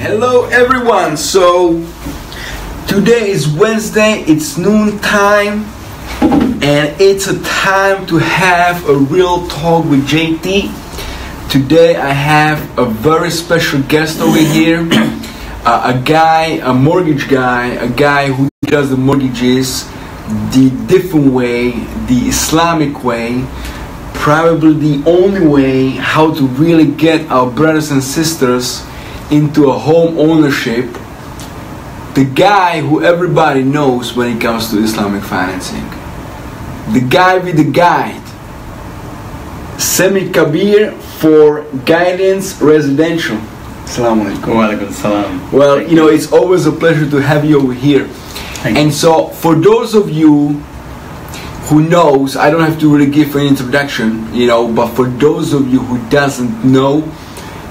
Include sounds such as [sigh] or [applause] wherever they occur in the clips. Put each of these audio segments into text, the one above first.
Hello everyone. So today is Wednesday. It's noon time, and it's a time to have a real talk with JT. Today I have a very special guest over here. [clears throat] Uh, a guy, a mortgage guy, a guy who does the mortgages the different way, the Islamic way, probably the only way how to really get our brothers and sisters into a home ownership. The guy who everybody knows when it comes to Islamic financing. The guy with the guide. Sami Kabir for Guidance Residential. Assalamu alaikum. Well, Thank you know, it's always a pleasure to have you over here. Thank and so, for those of you who knows, I don't have to really give an introduction, you know, but for those of you who doesn't know,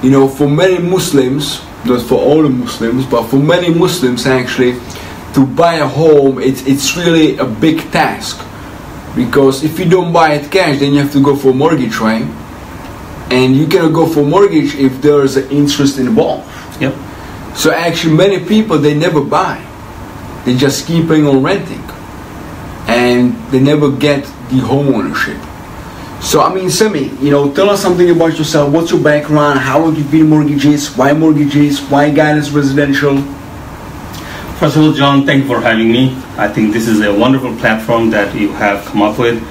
you know, for many Muslims, not for all the Muslims, but for many Muslims actually, to buy a home, it's it's really a big task because if you don't buy it cash, then you have to go for mortgage, right? And you cannot go for mortgage if there's an interest in involved. Yep. So actually, many people they never buy; they just keeping on renting, and they never get the home ownership. So I mean, Sami, you know, tell us something about yourself. What's your background? How long you been mortgages? Why mortgages? Why guidance residential? First of all, John, thank you for having me. I think this is a wonderful platform that you have come up with.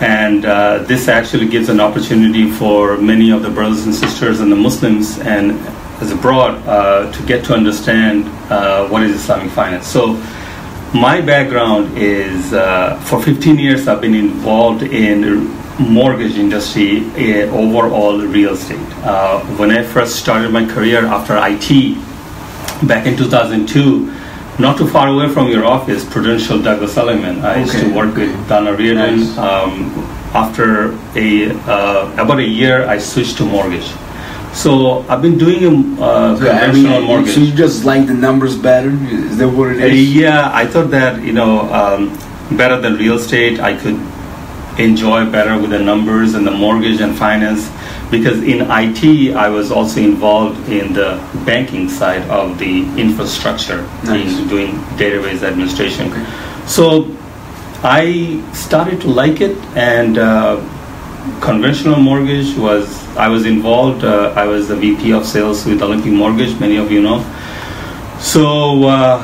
And uh, this actually gives an opportunity for many of the brothers and sisters and the Muslims and as abroad uh, to get to understand uh, what is Islamic finance. So, my background is uh, for 15 years I've been involved in mortgage industry uh, overall real estate. Uh, when I first started my career after IT back in 2002, not too far away from your office, Prudential Douglas Elliman. I used to work with Donna Reardon. Nice. Um, after a uh, about a year, I switched to mortgage. So I've been doing a uh, So, I conventional mean, mortgage. so you just like the numbers better? Is that what it Uh, yeah, I thought that you know um, better than real estate, I could enjoy better with the numbers and the mortgage and finance because in IT I was also involved in the banking side of the infrastructure Nice. in doing database administration. Okay. So I started to like it and. Uh, conventional mortgage was I was involved. Uh, I was the VP of sales with Olympic Mortgage. Many of you know. So uh,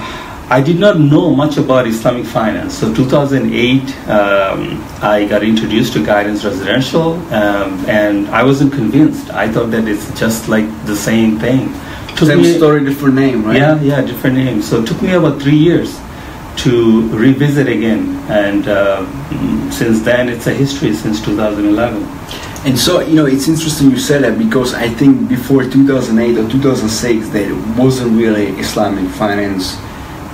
I did not know much about Islamic finance. So 2008, um, I got introduced to Guidance Residential, um, and I wasn't convinced. I thought that it's just like the same thing. Took Same me- story, different name, right? yeah, yeah, different name. So it took me about three years to revisit again, and uh, since then it's a history since 2011. And so, you know, it's interesting you said that because I think before 2008 or 2006, there wasn't really Islamic finance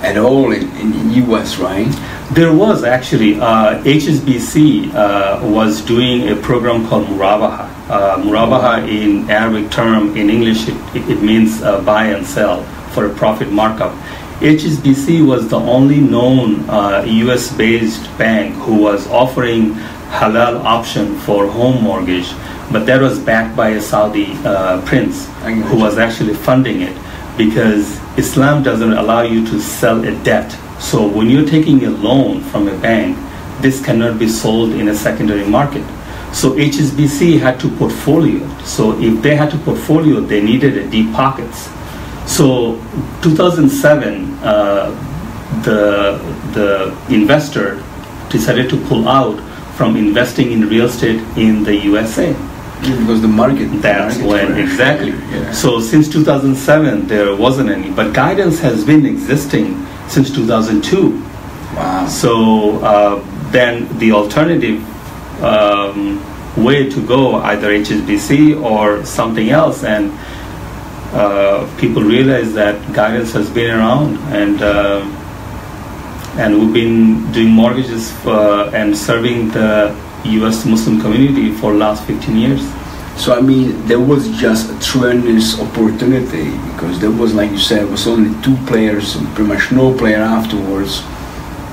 at all in, in the US, right? There was actually uh, HSBC uh, was doing a program called Murabaha. Uh, Murabaha in Arabic term, in English it, it, it means uh, buy and sell for a profit markup. HSBC was the only known uh, US-based bank who was offering halal option for home mortgage, but that was backed by a Saudi uh, prince who was actually funding it because Islam doesn't allow you to sell a debt. So when you're taking a loan from a bank, this cannot be sold in a secondary market. So HSBC had to portfolio. So if they had to portfolio, they needed a deep pockets. So 2007, uh, the the investor decided to pull out from investing in real estate in the USA. Because the market. That's the market when were- exactly. Yeah. So since 2007, there wasn't any, but guidance has been existing since 2002. wow. So uh, then the alternative um, way to go, either HSBC or something else, and uh, people realize that guidance has been around and. Uh, and we've been doing mortgages for, and serving the U.S. Muslim community for last 15 years. So I mean, there was just a tremendous opportunity because there was, like you said, was only two players, and pretty much no player afterwards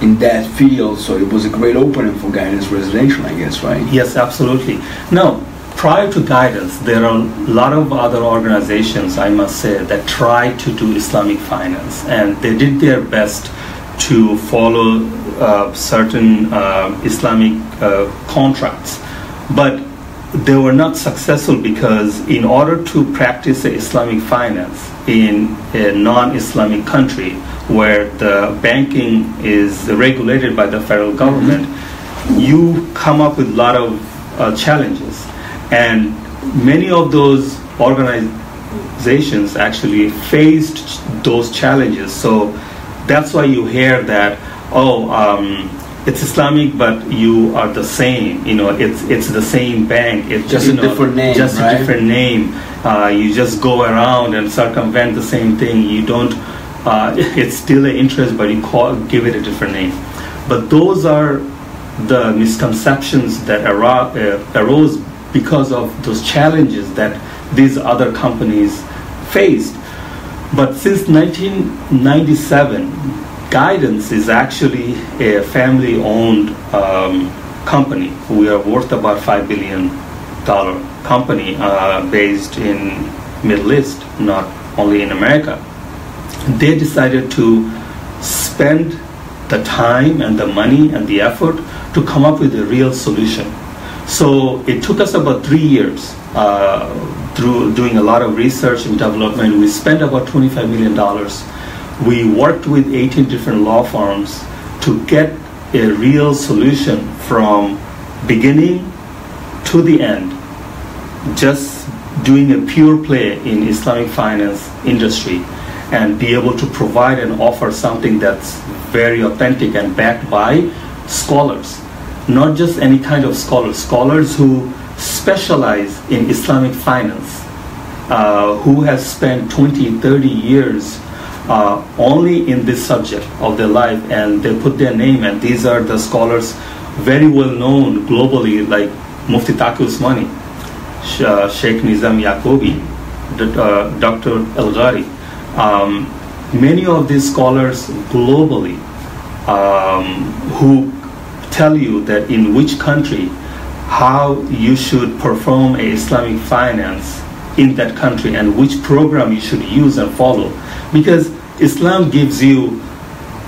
in that field. So it was a great opening for guidance residential, I guess, right? Yes, absolutely. Now, prior to guidance, there are a lot of other organizations, I must say, that tried to do Islamic finance, and they did their best to follow uh, certain uh, Islamic uh, contracts. But they were not successful because in order to practice Islamic finance in a non-Islamic country where the banking is regulated by the federal government, mm-hmm. you come up with a lot of uh, challenges. And many of those organizations actually faced those challenges. So that's why you hear that, oh, um, it's Islamic, but you are the same. You know, it's it's the same bank. It's just a know, different name. Just right? a different name. Uh, you just go around and circumvent the same thing. You don't. Uh, [laughs] it's still an interest, but you call give it a different name. But those are the misconceptions that aro- uh, arose because of those challenges that these other companies faced. But since 1997, Guidance is actually a family-owned um, company. We are worth about five billion dollar company uh, based in Middle East, not only in America. They decided to spend the time and the money and the effort to come up with a real solution. So it took us about three years uh, through doing a lot of research and development. We spent about $25 million we worked with 18 different law firms to get a real solution from beginning to the end, just doing a pure play in Islamic finance industry and be able to provide and offer something that's very authentic and backed by scholars. Not just any kind of scholars, scholars who specialize in Islamic finance, uh, who has spent 20, 30 years uh, only in this subject of their life and they put their name and these are the scholars very well known globally like Mufti Taqi Usmani, uh, Sheikh Nizam Yaqubi, uh, Dr. El Ghari. Um, many of these scholars globally um, who tell you that in which country how you should perform a Islamic finance in that country and which program you should use and follow because Islam gives you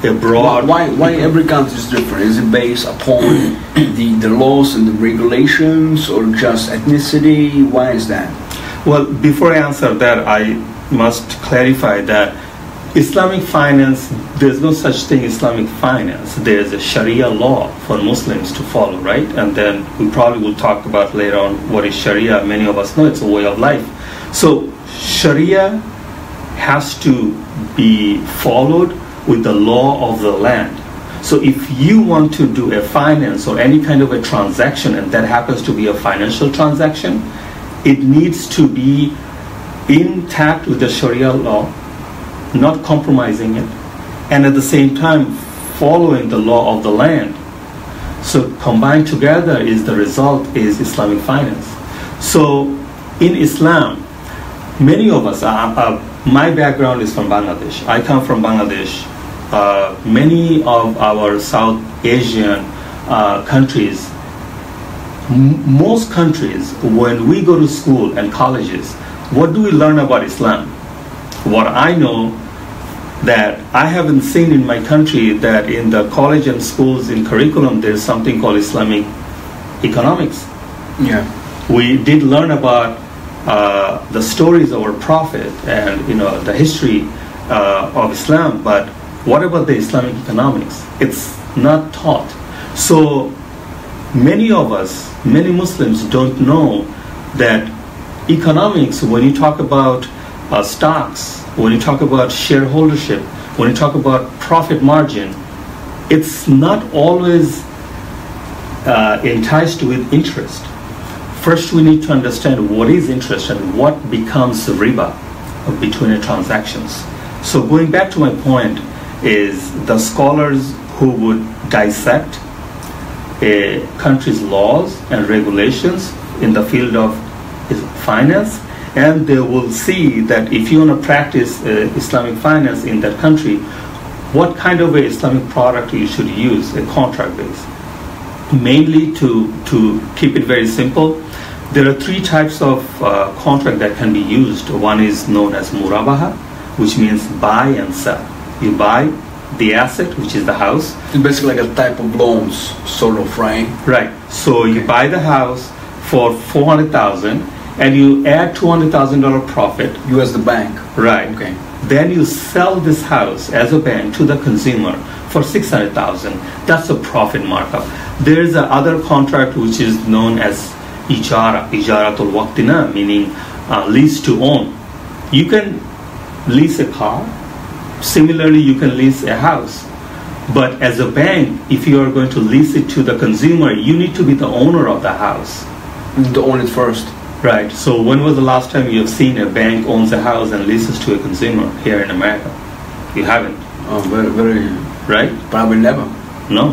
a broad. Why, why, why every country is different? Is it based upon [coughs] the, the laws and the regulations or just ethnicity? Why is that? Well, before I answer that, I must clarify that Islamic finance, there's no such thing Islamic finance. There's a Sharia law for Muslims to follow, right? And then we probably will talk about later on what is Sharia. Many of us know it's a way of life. So Sharia has to be followed with the law of the land. So if you want to do a finance or any kind of a transaction and that happens to be a financial transaction, it needs to be intact with the Sharia law, not compromising it, and at the same time following the law of the land. So combined together is the result is Islamic finance. So in Islam, many of us are, are my background is from Bangladesh. I come from Bangladesh. Uh, many of our South Asian uh, countries, most countries, when we go to school and colleges, what do we learn about Islam? What I know that I haven't seen in my country that in the college and schools in curriculum there's something called Islamic economics. Yeah. We did learn about uh, the stories of our prophet and you know the history uh, of Islam, but what about the Islamic economics? It's not taught. So many of us, many Muslims, don't know that economics. When you talk about uh, stocks, when you talk about shareholdership, when you talk about profit margin, it's not always uh, enticed with interest First, we need to understand what is interest and what becomes riba between the transactions. So going back to my point is the scholars who would dissect a country's laws and regulations in the field of finance and they will see that if you want to practice uh, Islamic finance in that country, what kind of a Islamic product you should use, a contract base. Mainly to, to keep it very simple, There are three types of uh, contract that can be used. One is known as murabaha, which means buy and sell. You buy the asset, which is the house. It's basically like a type of loans, sort of, right? Right. So you buy the house for four hundred thousand, and you add two hundred thousand dollar profit. You as the bank. Right. Okay. Then you sell this house as a bank to the consumer for 600,000. That's a profit markup. There is another contract which is known as ijara, ijaratul waqtina, meaning uh, lease to own. You can lease a car. Similarly, you can lease a house. But as a bank, if you are going to lease it to the consumer, you need to be the owner of the house. You need to own it first. Right. So when was the last time you have seen a bank owns a house and leases to a consumer here in America? You haven't, Oh, very, very, right? probably never. No.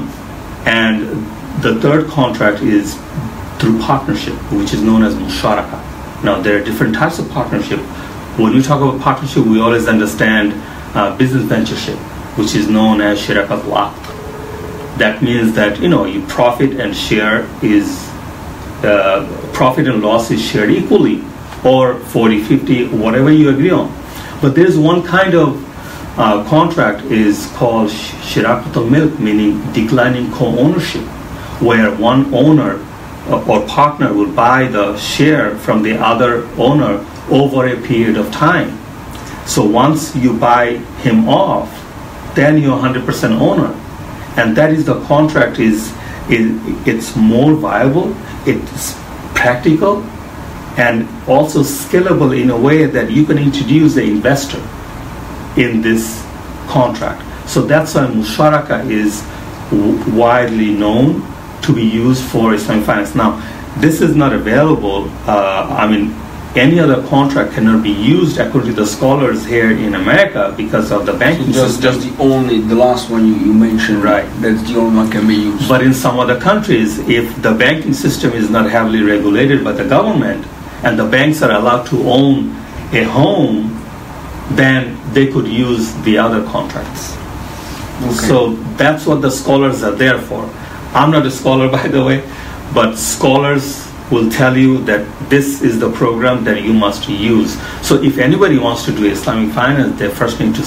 And the third contract is through partnership, which is known as musharaka. Now there are different types of partnership. When we talk about partnership, we always understand uh, business ventureship, which is known as shirakat. That means that you know you profit and share is uh, profit and loss is shared equally, or 40, 50, whatever you agree on. But there's one kind of uh, contract is called sh- shirakatul milk, meaning declining co-ownership, where one owner uh, or partner will buy the share from the other owner over a period of time. So once you buy him off, then you're 100% owner, and that is the contract is, is it's more viable, it's practical, and also scalable in a way that you can introduce the investor in this contract. So that's why musharaka is widely known to be used for Islamic finance. Now, this is not available. Uh, I mean, any other contract cannot be used according to the scholars here in America because of the banking Just, system. just the only, the last one you, you mentioned. Right. That's the only one can be used. But in some other countries, if the banking system is not heavily regulated by the government and the banks are allowed to own a home, then they could use the other contracts. Okay. So that's what the scholars are there for. I'm not a scholar, [laughs] by the way, but scholars will tell you that this is the program that you must use. So if anybody wants to do Islamic finance, they first need to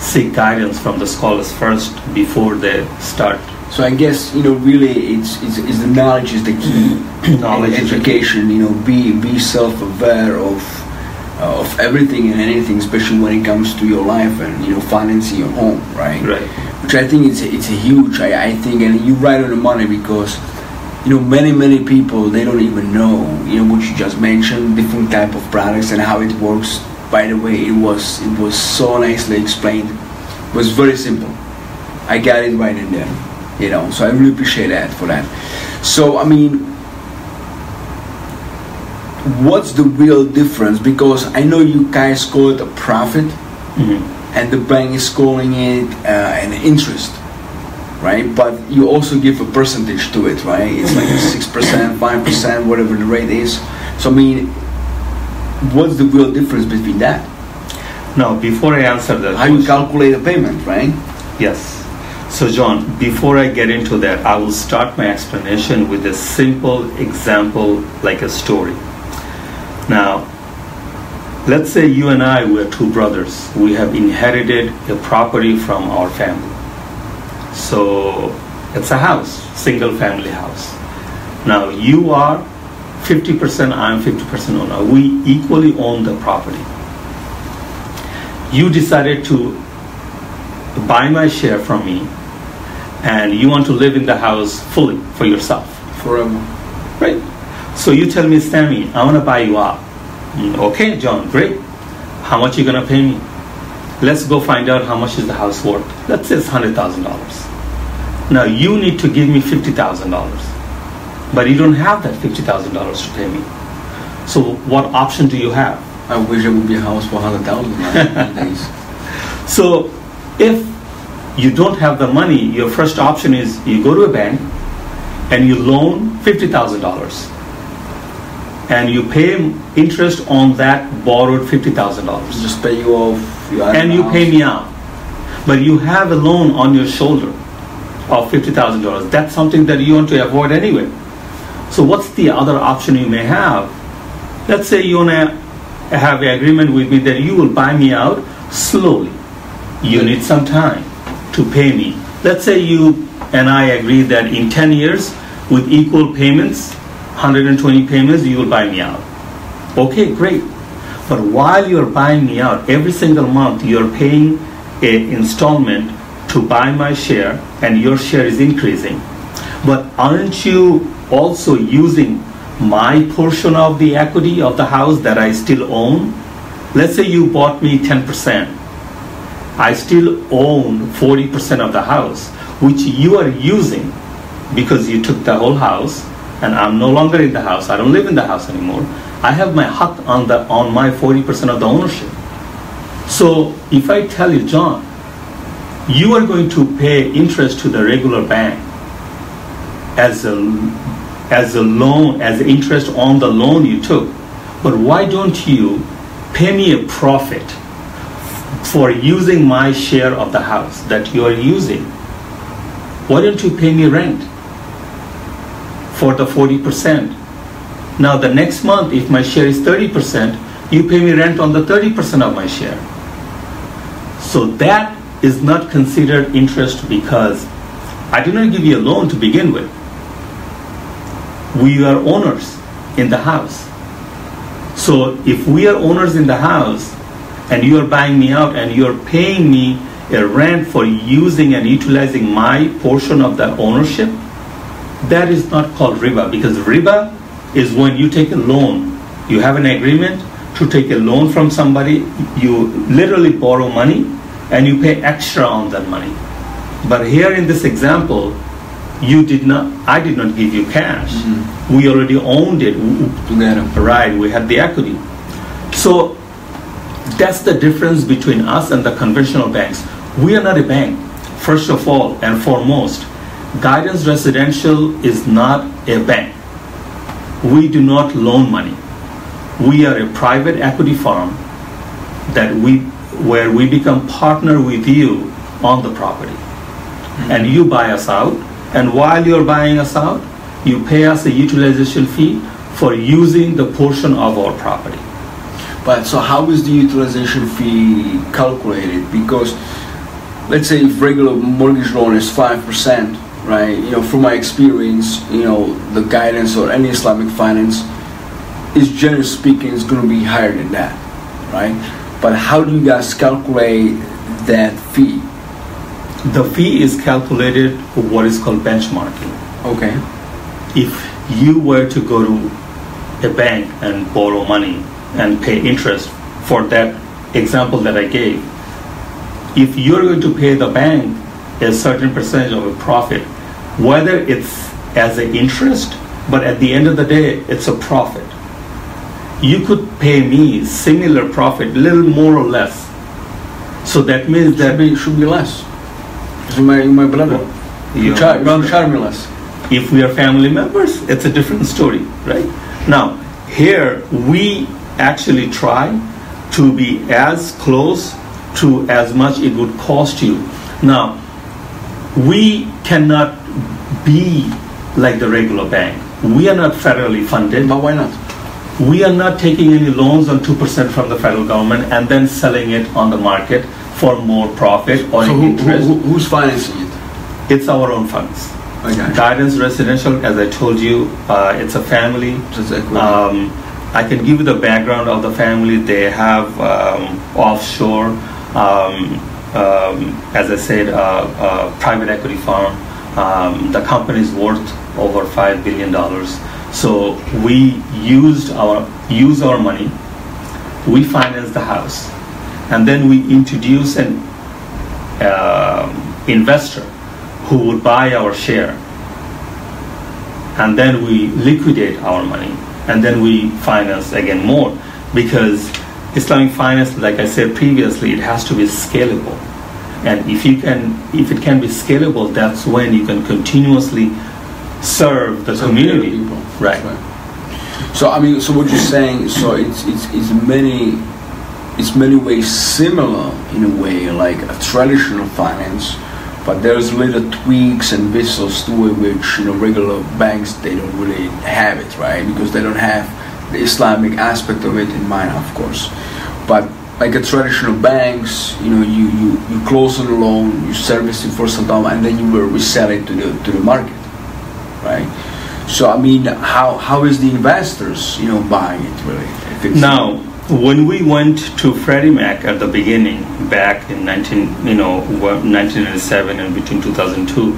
seek guidance from the scholars first before they start. So I guess you know, really, it's, it's, it's the knowledge is the key. [clears throat] Knowledge education. You know, be be self-aware of uh, of everything and anything, especially when it comes to your life and you know financing your home, right? Right. Which I think it's a, it's a huge. I, I think, and you right on the money because you know many many people they don't even know you know what you just mentioned, different type of products and how it works. By the way, it was it was so nicely explained. It was very simple. I got it right in there. You know, so I really appreciate that for that. So I mean, what's the real difference? Because I know you guys call it a profit, Mhm. and the bank is calling it uh, an interest, right? But you also give a percentage to it, right? It's like six percent, five percent, whatever the rate is. So I mean, what's the real difference between that? Now, before I answer that, How you calculate the payment, right? Yes. So, John, before I get into that, I will start my explanation with a simple example like a story. Now, let's say you and I were two brothers. We have inherited a property from our family. So, it's a house, single family house. Now, you are 50%, I'm 50% owner. We equally own the property. You decided to buy my share from me and you want to live in the house fully for yourself Forever. right so you tell me Sami i want to buy you out Mm, okay john great how much you gonna pay me let's go find out how much is the house worth let's say it's $100000 now you need to give me $50000 but you don't have that $50000 to pay me so what option do you have I wish it would be a house for hundred thousand nowadays. [laughs] So if you don't have the money, your first option is you go to a bank and you loan $50,000 and you pay interest on that borrowed $50,000 Just pay you off. You and you house. pay me out. But you have a loan on your shoulder of $50,000. That's something that you want to avoid anyway. So what's the other option you may have? Let's say you want to have an agreement with me that you will buy me out slowly. You need some time to pay me. Let's say you and I agree that in 10 years, with equal payments, 120 payments, you will buy me out. Okay, great. But while you're buying me out, every single month you're paying an installment to buy my share, and your share is increasing. But aren't you also using my portion of the equity of the house that I still own? Let's say you bought me 10%. I still own 40% of the house, which you are using because you took the whole house and I'm no longer in the house. I don't live in the house anymore. I have my hak on the on my 40% of the ownership. So if I tell you, John, you are going to pay interest to the regular bank as a as a loan, as interest on the loan you took, but why don't you pay me a profit for using my share of the house that you are using? Why don't you pay me rent for the 40%? Now the next month, if my share is 30%, you pay me rent on the 30% of my share. So that is not considered interest because I did not give you a loan to begin with. We are owners in the house. So if we are owners in the house and you are buying me out and you are paying me a rent for using and utilizing my portion of the ownership, that is not called riba because riba is when you take a loan. You have an agreement to take a loan from somebody, you literally borrow money and you pay extra on that money. But here in this example, you did not, I did not give you cash. Mm-hmm. We already owned it. Together. Right, we had the equity. So that's the difference between us and the conventional banks. We are not a bank, first of all and foremost. Guidance Residential is not a bank we do not loan money. We are a private equity firm that we where we become partner with you on the property. Mm-hmm. And you buy us out, and while you're buying us out, you pay us a utilization fee for using the portion of our property. But so how is the utilization fee calculated? Because let's say if regular mortgage loan is five percent, right? You know, from my experience, you know, the guidance or any Islamic finance is generally speaking is going to be higher than that, right? But how do you guys calculate that fee? The fee is calculated for what is called benchmarking. Okay. If you were to go to a bank and borrow money and pay interest for that example that I gave, if you're going to pay the bank a certain percentage of a profit, whether it's as an interest, but at the end of the day, it's a profit. You could pay me similar profit, little more or less. So that means that be, should be less. Because my my brother, you charge, charge me less. If we are family members, it's a different story, right? Now, here we actually try to be as close to as much it would cost you. Now, we cannot be like the regular bank. We are not federally funded. But why not? We are not taking any loans on 2% from the federal government and then selling it on the market for more profit or so who, interest. Who, who's financing it? It's our own funds. Okay. Guidance Residential, as I told you, uh, it's a family. Um, I can give you the background of the family. They have um, offshore, um, um as I said, uh, uh, private equity firm. Um, the company is worth over five billion dollars. So we used our use our money. We finance the house, and then we introduce an uh, investor who would buy our share, and then we liquidate our money, and then we finance again more. Because Islamic finance, like I said previously, it has to be scalable. And if you can, if it can be scalable, that's when you can continuously serve the community. Right. right. So I mean, so what you're saying, so it's it's it's many, it's many ways similar in a way, like a traditional finance, but there's little tweaks and whistles to it which you know regular banks they don't really have it right because they don't have the Islamic aspect of it in mind of course but like a traditional banks you know you, you, you close on the loan you service it for some time and then you will resell it to the to the market right so I mean how how is the investors you know buying it really Now, when we went to Freddie Mac at the beginning, back in 19, you know, wa- 1997 and between 2002,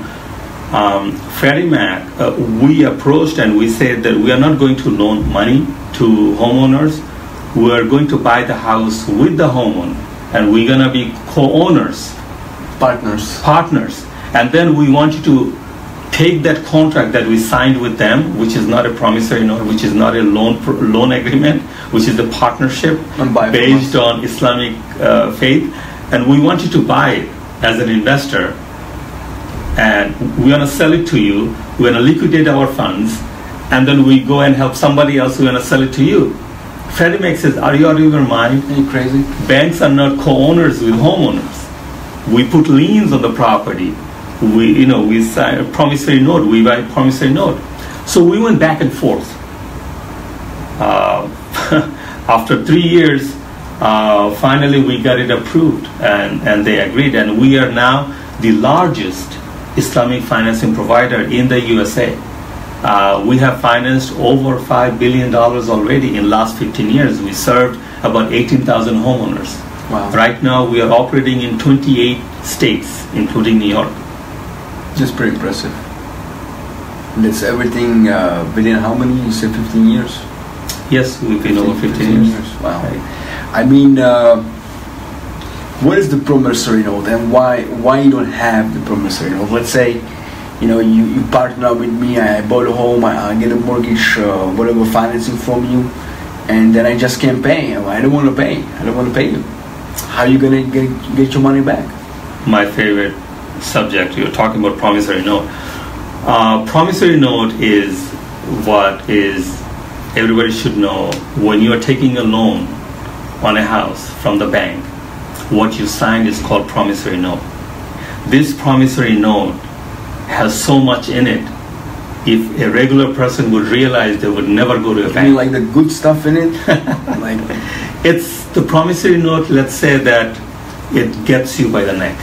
um, Freddie Mac, uh, we approached and we said that we are not going to loan money to homeowners. We are going to buy the house with the homeowner, and we're gonna be co-owners partners partners. And then we want you to take that contract that we signed with them, which is not a promissory note, which is not a loan loan agreement, which is a partnership And buy from based on Islamic uh, faith, and we want you to buy it as an investor. And we're gonna sell it to you. We're gonna liquidate our funds, and then we go and help somebody else. We're gonna sell it to you. Freddie Mac says, "Are you out of your mind? are you crazy banks are not co-owners with homeowners. We put liens on the property. We, you know, we sign a promissory note. We buy a promissory note. So we went back and forth. Uh, [laughs] after three years, uh, finally we got it approved, and, and they agreed. And we are now the largest Islamic financing provider in the USA. Uh, we have financed over $5 billion already in last 15 years. We served about 18,000 homeowners. wow Right now, we are operating in 28 states, including New York. That's pretty impressive. And That's everything uh, within how many? You said 15 years? Yes, we've been over 15 years. Wow. Right. I mean, uh, what is the promissory note and why why you don't have the promissory note? Let's say, you know, you, you partner with me, I bought a home, I, I get a mortgage, uh, whatever financing from you, and then I just can't pay. I don't want to pay. I don't want to pay you. How are you gonna get, get your money back? My favorite subject, you're talking about promissory note. Uh, promissory note is what is everybody should know when you are taking a loan on a house from the bank what you signed is called promissory note this promissory note has so much in it if a regular person would realize they would never go to a You bank mean like the good stuff in it? [laughs] like, it's the promissory note let's say that it gets you by the neck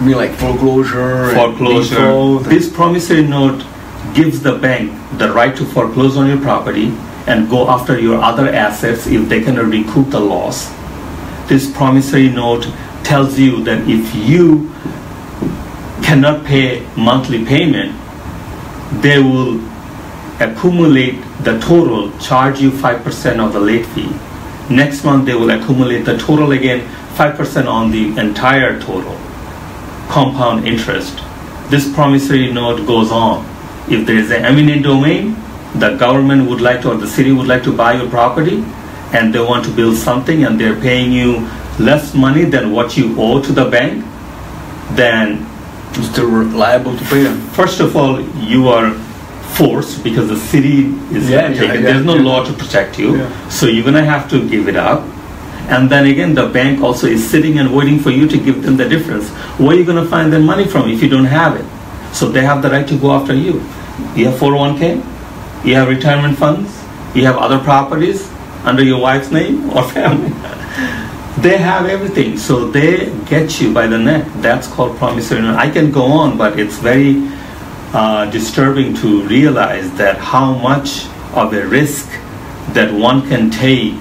you mean like foreclosure? and foreclosure. default and- This promissory note gives the bank the right to foreclose on your property and go after your other assets if they cannot recoup the loss. This promissory note tells you that if you cannot pay monthly payment, they will accumulate the total, charge you 5% of the late fee. Next month, they will accumulate the total again, 5% on the entire total compound interest. This promissory note goes on. If there is an eminent domain, the government would like to, or the city would like to buy your property, and they want to build something, and they're paying you less money than what you owe to the bank, then You're still liable to pay them. first of all, you are forced because the city is Yeah, yeah, yeah, There's no yeah. law to protect you, so you're gonna have to give it up. And then again, the bank also is sitting and waiting for you to give them the difference. Where are you gonna find the money from if you don't have it? So they have the right to go after you. You have 401k, you have retirement funds, you have other properties under your wife's name or [laughs] family. They have everything, so they get you by the neck. That's called promissory note. I can go on, but it's very uh, disturbing to realize that how much of a risk that one can take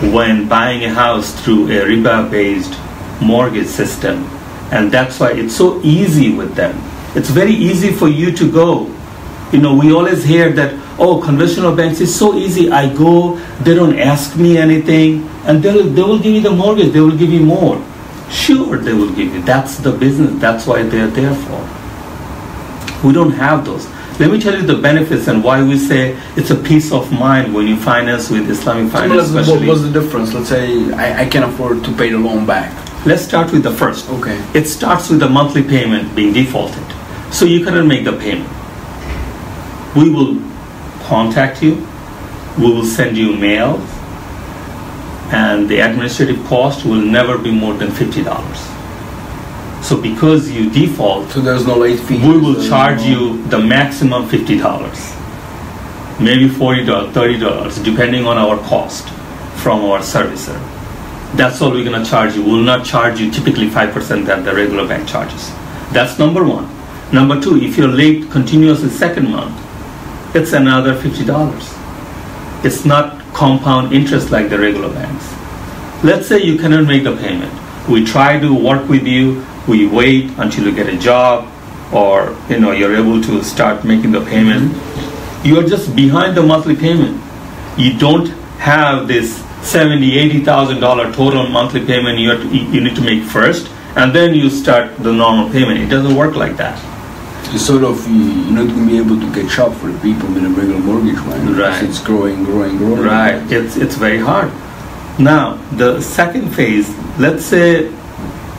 when buying a house through a riba-based mortgage system, and that's why it's so easy with them. It's very easy for you to go. You know, we always hear that, oh, conventional banks is so easy. I go, they don't ask me anything, and they'll, they will give you the mortgage, they will give you more. Sure, they will give you. That's the business, that's why they're there for. We don't have those. Let me tell you the benefits and why we say it's a peace of mind when you finance with Islamic finance, what's, what especially. was the difference? Let's say I, I can afford to pay the loan back. Let's start with the first. Okay. It starts with the monthly payment being defaulted. So you cannot make the payment. We will contact you, we will send you mail, and the administrative cost will never be more than $50. So because you default, So there's no late fee. we will charge you the maximum fifty dollars, maybe forty dollars, thirty dollars, depending on our cost from our servicer. That's all we're gonna charge you. We'll not charge you typically five percent that the regular bank charges. That's number one. Number two, if you're late continuously second month, it's another fifty dollars. It's not compound interest like the regular banks. Let's say you cannot make the payment. We try to work with you. We wait until you get a job, or you know you're able to start making the payment. Mm-hmm. You are just behind the monthly payment. You don't have this seventy, eighty thousand dollar total monthly payment you, have to, you need to make first, and then you start the normal payment. It doesn't work like that. It's sort of you- you're not going to be able to catch up for the people with a regular mortgage, right? Right. It's growing, growing, growing. Right. It's it's very hard. Now the second phase. Let's say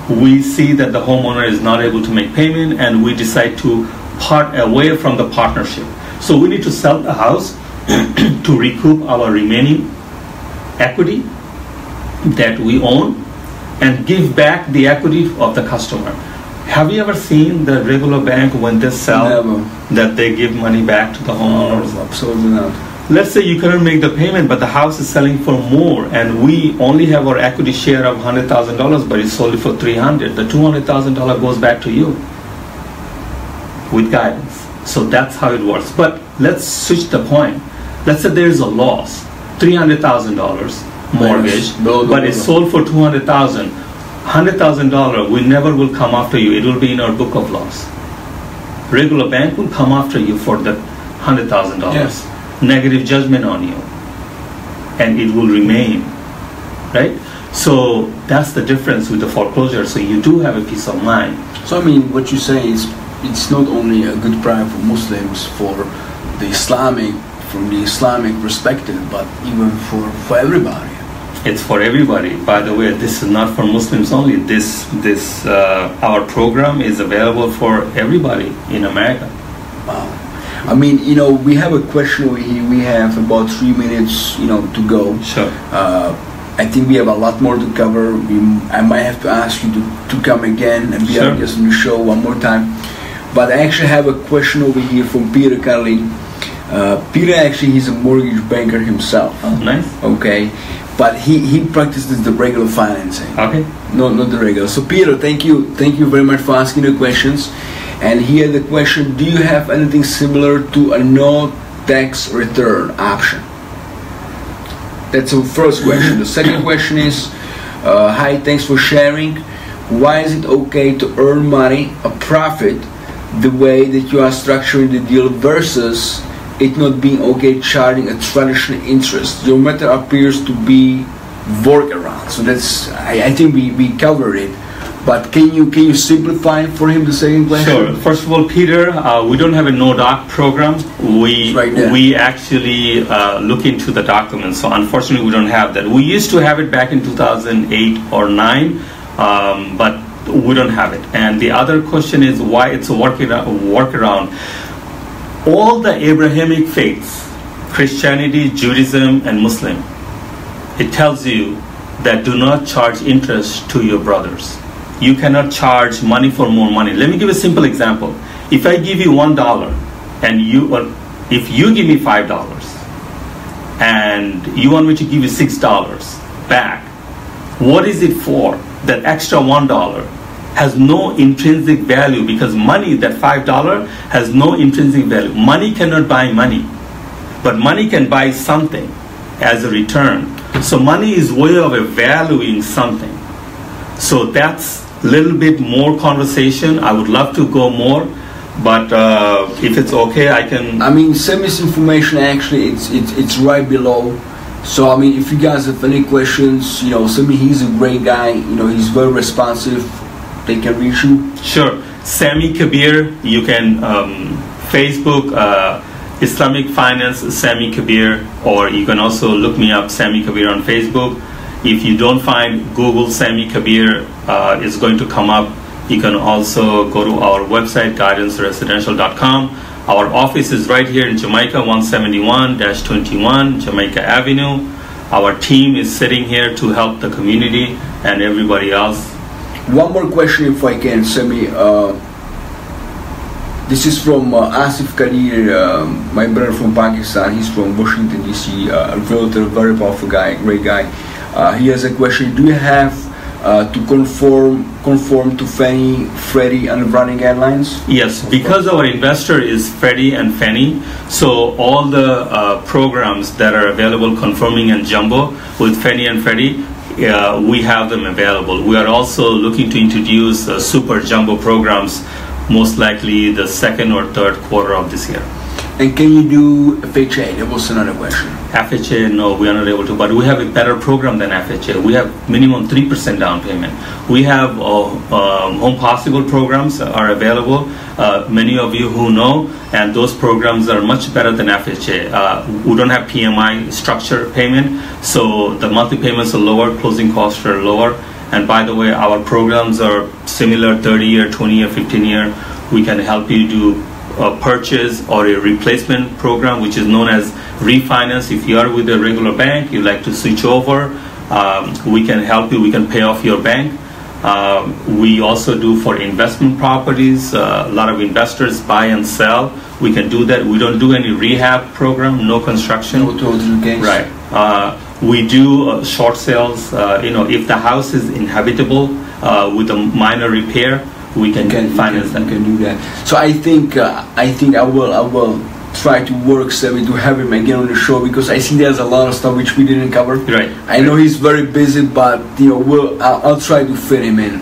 we see that the homeowner is not able to make payment, and we decide to part away from the partnership. So we need to sell the house [clears throat] to recoup our remaining equity that we own and give back the equity of the customer. Have you ever seen the regular bank when they sell Never. that they give money back to the homeowners? Absolutely not. Let's say you couldn't make the payment, but the house is selling for more, and we only have our equity share of hundred thousand dollars, but it's sold for three hundred. The two hundred thousand dollar goes back to you with guidance. So that's how it works. But let's switch the point. Let's say there is a loss, three hundred thousand dollars mortgage, Below the but it's sold for two hundred thousand. Hundred thousand dollar, we never will come after you. It will be in our book of loss. Regular bank will come after you for the hundred thousand dollars negative judgment on you. And it will remain right? So that's the difference with the foreclosure. So you do have a peace of mind. So I mean, what you say is it's not only a good product for Muslims for the Islamic from the Islamic perspective, but even for for everybody. it's for everybody. By the way this is not for muslims only. This this uh, our program is available for everybody in america. Wow. I mean, you know, we have a question over here. We have about three minutes, you know, to go. sure Uh, I think we have a lot more to cover. We, I might have to ask you to, to come again and be Sure. our guest on the show one more time. But I actually have a question over here from Peter Carlin. Uh, Peter actually he's a mortgage banker himself. oh, nice Okay, but he he practices the regular financing, okay no not the regular. So Peter, thank you thank you very much for asking the questions. And here the question: Do you have anything similar to a no tax return option? That's the first question. The second [coughs] question is: uh, Hi, thanks for sharing. Why is it okay to earn money, a profit, the way that you are structuring the deal versus it not being okay charging a traditional interest? Your method appears to be workaround. So that's I, I think we, we covered it. But can you can you simplify for him the second question? Sure. First of all, Peter, uh, we don't have a no doc program. We Right we actually uh, look into the documents. So unfortunately, we don't have that. We used to have it back in 2008 or nine, um, but we don't have it. And the other question is why it's a workaround. workaround. All the Abrahamic faiths, Christianity, Judaism, and Muslim, it tells you that do not charge interest to your brothers. You cannot charge money for more money. Let me give a simple example. If I give you one dollar, and you, or if you give me five dollars, and you want me to give you six dollars back, what is it for? That extra one dollar has no intrinsic value because money, that five dollar, has no intrinsic value. Money cannot buy money, but money can buy something as a return. So money is way of valuing something. So that's little bit more conversation. I would love to go more, but uh, if it's okay, I can. I mean, send me some information. Actually, it's it's it's right below. So I mean, if you guys have any questions, you know, send me. He's a great guy. You know, he's very responsive. They can reach you. Sure. Sami Kabir, you can um, Facebook uh, Islamic Finance Sami Kabir, or you can also look me up Sami Kabir on Facebook. If you don't find Google Sami Kabir, uh, it's going to come up. You can also go to our website guidanceresidential.com. Our office is right here in Jamaica 171-21 Jamaica Avenue. Our team is sitting here to help the community and everybody else one more question, if I can, Sami. Uh, this is from uh, Asif Kadir, uh, my brother from Pakistan. He's from Washington D.C. Uh, a realtor, very powerful guy, great guy. Uh, he has a question: Do you have uh, to conform conform to Fannie, Freddie, and running guidelines? Yes, because our investor is Freddie and Fannie, so all the uh, programs that are available, conforming and jumbo with Fannie and Freddie, uh, we have them available. We are also looking to introduce uh, super jumbo programs most likely the second or third quarter of this year. And can you do FHA? That was another question. FHA, no, we are not able to, but we have a better program than FHA. We have minimum 3% down payment. We have uh, um, Home Possible programs are available. Uh, many of you who know, and those programs are much better than FHA. Uh, we don't have PMI structure payment, so the monthly payments are lower, closing costs are lower and by the way, our programs are similar 30 year, 20 year, 15 year. We can help you do a purchase or a replacement program, which is known as refinance. If you are with a regular bank, you like to switch over, um, we can help you. We can pay off your bank. Um, we also do for investment properties. Uh, a lot of investors buy and sell. We can do that. We don't do any rehab program, no construction. No total gains. Right. Uh, we do uh, short sales. Uh, you know, if the house is inhabitable uh, with a minor repair, we can, can finance can, that. can do that. So I think uh, I think I will I will try to work Sami to have him again on the show because I see there's a lot of stuff which we didn't cover. Right. I know he's very busy, but you know we'll I'll, I'll try to fit him in.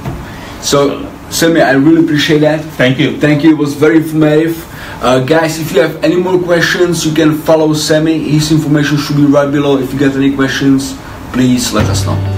So Sami, I really appreciate that. Thank you. Thank you. It was very informative. Uh, guys, if you have any more questions, you can follow Sami. His information should be right below. If you got any questions, please let us know.